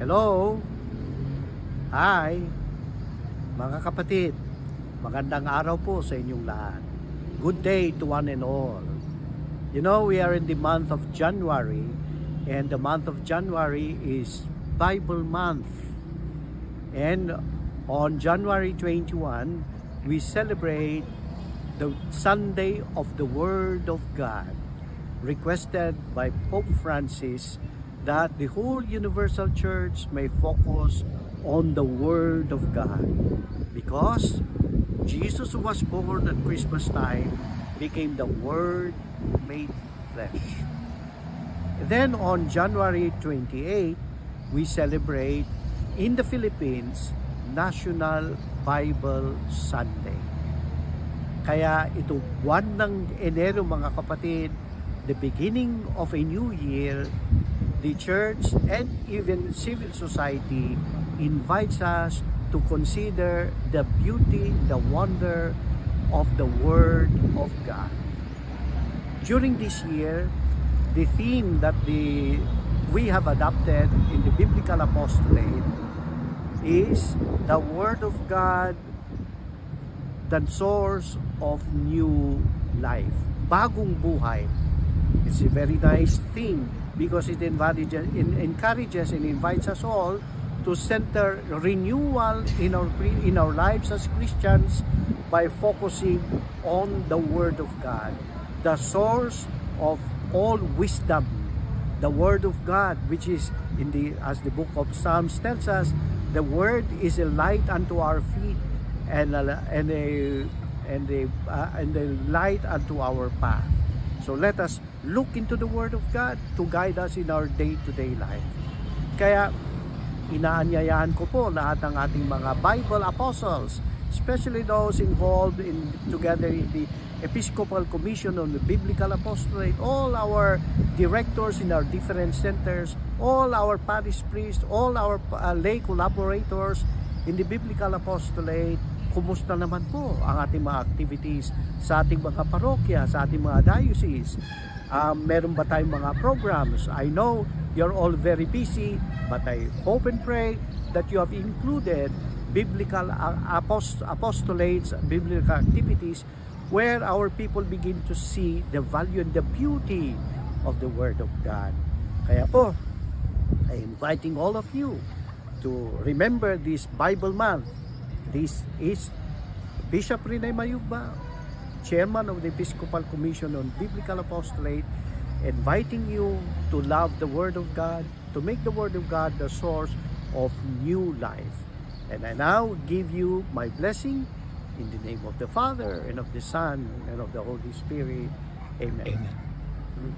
Hello? Hi? Mga kapatid, magandang araw po sa inyong lahat. Good day to one and all. You know, we are in the month of January and the month of January is Bible month. And on January 21, we celebrate the Sunday of the Word of God requested by Pope Francis that the whole Universal Church may focus on the Word of God. Because Jesus was born at Christmas time became the Word made flesh. Then on January 28, we celebrate in the Philippines National Bible Sunday. Kaya ito buwan ng Enero mga kapatid, the beginning of a new year, the church and even civil society invites us to consider the beauty, the wonder of the Word of God. During this year, the theme that the we have adopted in the Biblical Apostolate is the Word of God, the source of new life. Bagong buhay. It's a very nice thing because it encourages, encourages and invites us all to center renewal in our in our lives as Christians by focusing on the Word of God, the source of all wisdom, the Word of God, which is in the as the book of Psalms tells us, the Word is a light unto our feet and a, and a and a uh, and a light unto our path. So let us look into the Word of God to guide us in our day-to-day -day life. Kaya inaanyayahan ko po lahat ng ating mga Bible apostles, especially those involved in together in the Episcopal Commission on the Biblical Apostolate, all our directors in our different centers, all our parish priests, all our uh, lay collaborators in the Biblical Apostolate, kumusta naman po ang ating mga activities sa ating mga parokya, sa ating mga diocese? Um, meron ba tayong mga programs? I know you're all very busy, but I hope and pray that you have included biblical apost apostolates, biblical activities where our people begin to see the value and the beauty of the Word of God. Kaya po, I inviting all of you to remember this Bible month This is Bishop Rene Mayugba, Chairman of the Episcopal Commission on Biblical Apostolate, inviting you to love the Word of God, to make the Word of God the source of new life. And I now give you my blessing in the name of the Father, and of the Son, and of the Holy Spirit. Amen. Amen.